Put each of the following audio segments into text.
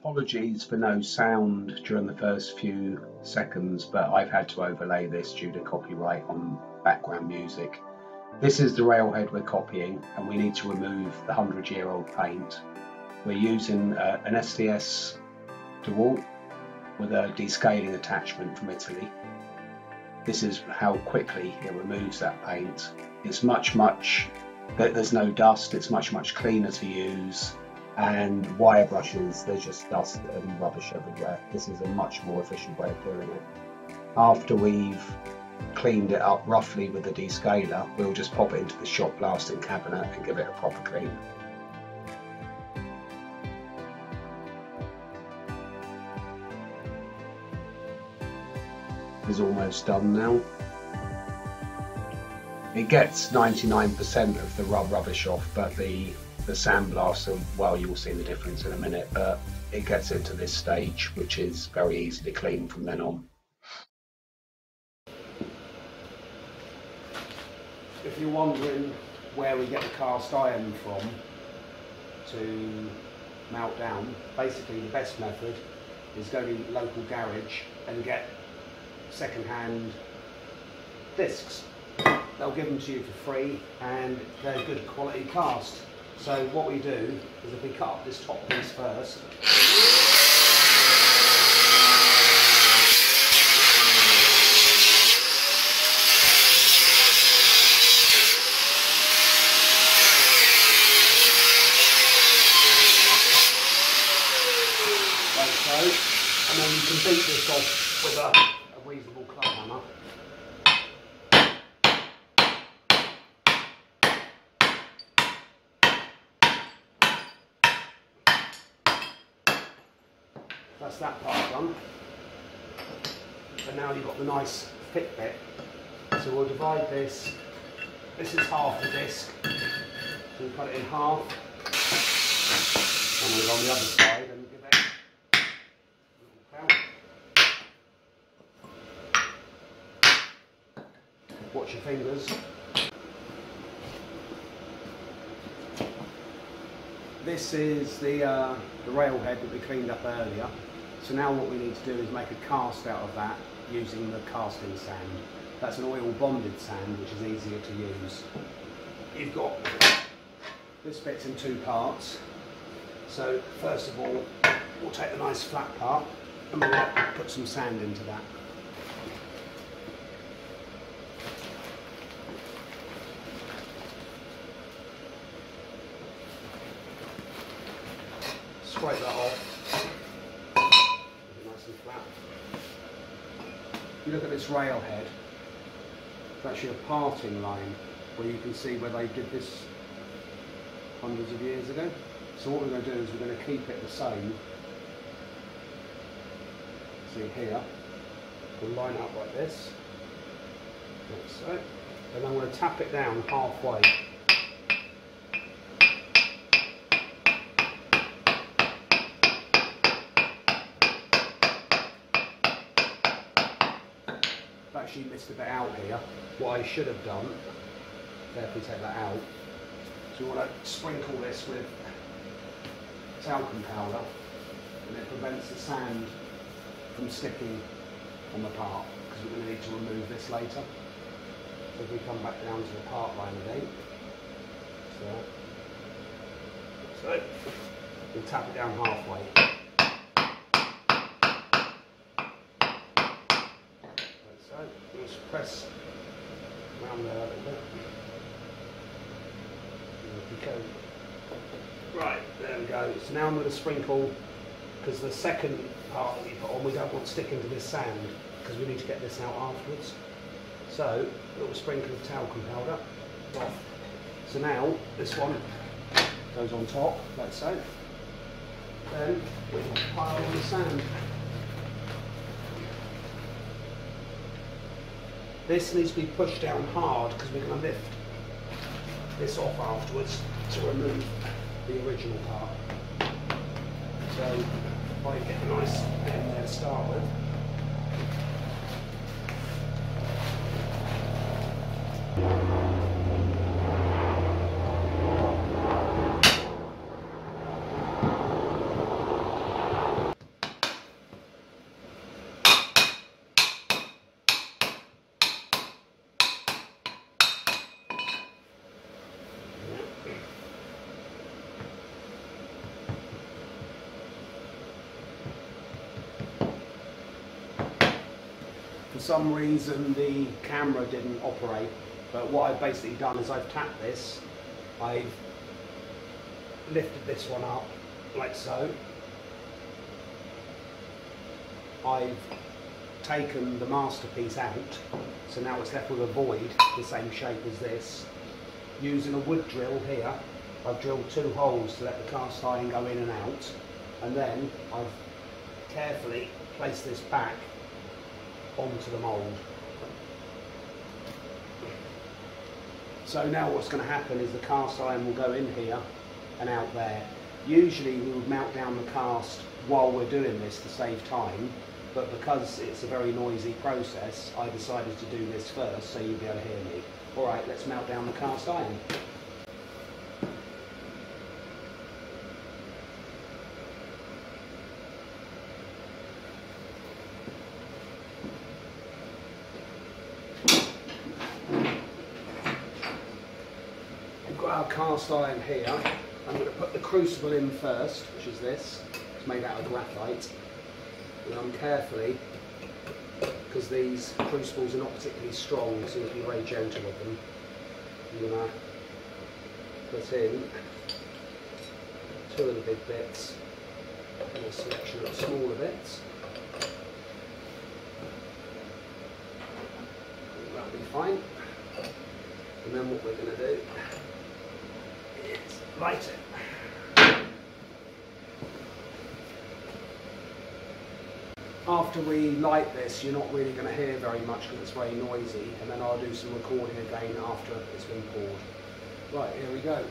Apologies for no sound during the first few seconds, but I've had to overlay this due to copyright on background music. This is the railhead we're copying and we need to remove the 100 year old paint. We're using uh, an STS DeWalt with a descaling attachment from Italy. This is how quickly it removes that paint. It's much, much, there's no dust, it's much, much cleaner to use. And wire brushes, there's just dust and rubbish everywhere. This is a much more efficient way of doing it. After we've cleaned it up roughly with the descaler, we'll just pop it into the shot blasting cabinet and give it a proper clean. is almost done now. It gets 99% of the rub rubbish off, but the, the sandblaster, well, you'll see the difference in a minute, but it gets into this stage, which is very easy to clean from then on. If you're wondering where we get the cast iron from to melt down, basically the best method is go to local garage and get second-hand discs. They'll give them to you for free and they're good quality cast. So what we do is if we cut up this top piece first, like so, and then you can beat this off with a That's that part done. And now you've got the nice thick bit. So we'll divide this. This is half the disc. So we cut it in half. And we're on the other side and give it Watch your fingers. This is the, uh, the railhead that we cleaned up earlier. So now what we need to do is make a cast out of that using the casting sand. That's an oil bonded sand which is easier to use. You've got this bit's in two parts. So first of all we'll take the nice flat part and we'll put some sand into that. scrape that off. You look at this rail head, it's actually a parting line where you can see where they did this hundreds of years ago. So what we're going to do is we're going to keep it the same. See here, we'll line up like this, like so. And I'm going to tap it down halfway actually missed a bit out here. What I should have done, if we take that out, so we want to sprinkle this with talcum powder and it prevents the sand from sticking on the part because we're going to need to remove this later. So if we come back down to the part line again, so, so we'll tap it down halfway. just press around there a little bit. Right, there we go. So now I'm going to sprinkle, because the second part that we put on, we don't want sticking to this sand, because we need to get this out afterwards. So, a little sprinkle of talcum powder off. So now, this one goes on top, like so. Then, we pile on the sand. This needs to be pushed down hard because we're going to lift this off afterwards to remove the original part. So I get a nice in there to start with. Some reason the camera didn't operate, but what I've basically done is I've tapped this, I've lifted this one up like so. I've taken the masterpiece out, so now it's left with a void the same shape as this. Using a wood drill here, I've drilled two holes to let the cast iron go in and out, and then I've carefully placed this back onto the mould. So now what's going to happen is the cast iron will go in here and out there. Usually we would melt down the cast while we're doing this to save time, but because it's a very noisy process, I decided to do this first so you'll be able to hear me. Alright, let's melt down the cast iron. Our cast iron here. I'm going to put the crucible in first, which is this. It's made out of graphite. And I'm carefully, because these crucibles are not particularly strong, so you to be very gentle with them. I'm going to put in two of the big bits and a selection of smaller bits. That'll be fine. And then what we're going to do light it. After we light this, you're not really going to hear very much because it's very noisy, and then I'll do some recording again after it's been poured. Right, here we go.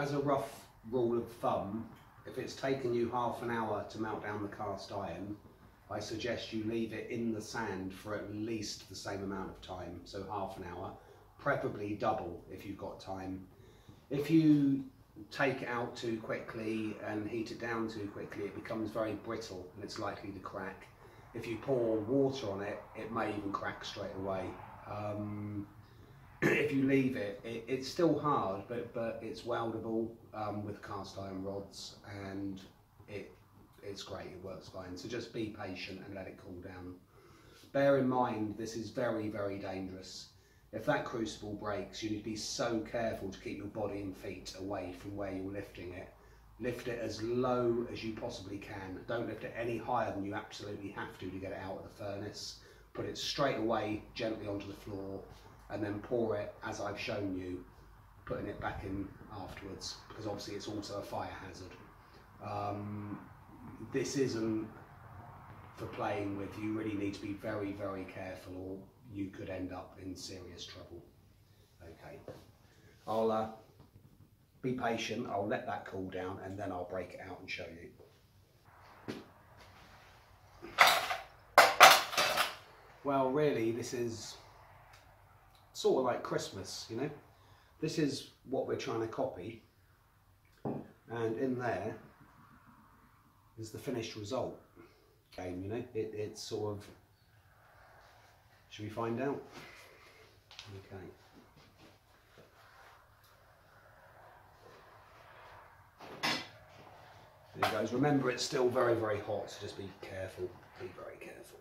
As a rough rule of thumb, if it's taken you half an hour to melt down the cast iron, I suggest you leave it in the sand for at least the same amount of time, so half an hour, preferably double if you've got time. If you take it out too quickly and heat it down too quickly, it becomes very brittle and it's likely to crack. If you pour water on it, it may even crack straight away. Um, if you leave it, it, it's still hard, but but it's weldable um, with cast iron rods, and it it's great. It works fine. So just be patient and let it cool down. Bear in mind, this is very very dangerous. If that crucible breaks, you need to be so careful to keep your body and feet away from where you're lifting it. Lift it as low as you possibly can. Don't lift it any higher than you absolutely have to to get it out of the furnace. Put it straight away, gently onto the floor, and then pour it as I've shown you, putting it back in afterwards because obviously it's also a fire hazard. Um, this isn't for playing with, you really need to be very, very careful or you could end up in serious trouble. Okay, I'll uh, be patient, I'll let that cool down and then I'll break it out and show you. Well, really, this is sort of like Christmas, you know. This is what we're trying to copy, and in there is the finished result game, you know. It, it's sort of, should we find out? Okay. There he goes. Remember, it's still very, very hot, so just be careful. Be very careful.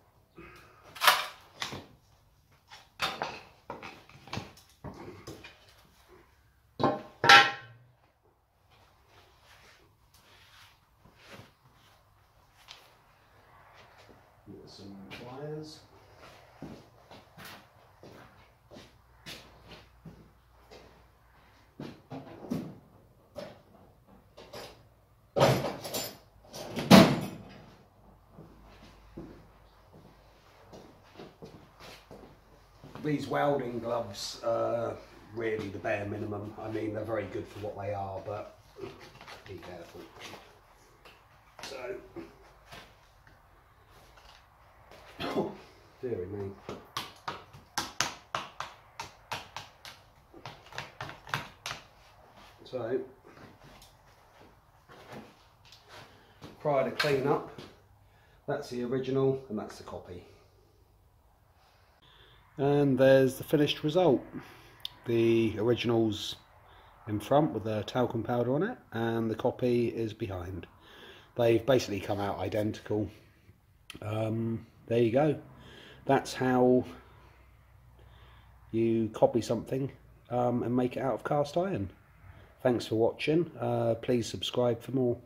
Get some pliers. These welding gloves are really the bare minimum. I mean, they're very good for what they are, but be careful. So, dearie me. So, prior to clean up, that's the original and that's the copy. And there's the finished result. The original's in front with the talcum powder on it and the copy is behind. They've basically come out identical. Um, there you go. That's how you copy something um, and make it out of cast iron. Thanks for watching. Uh, please subscribe for more.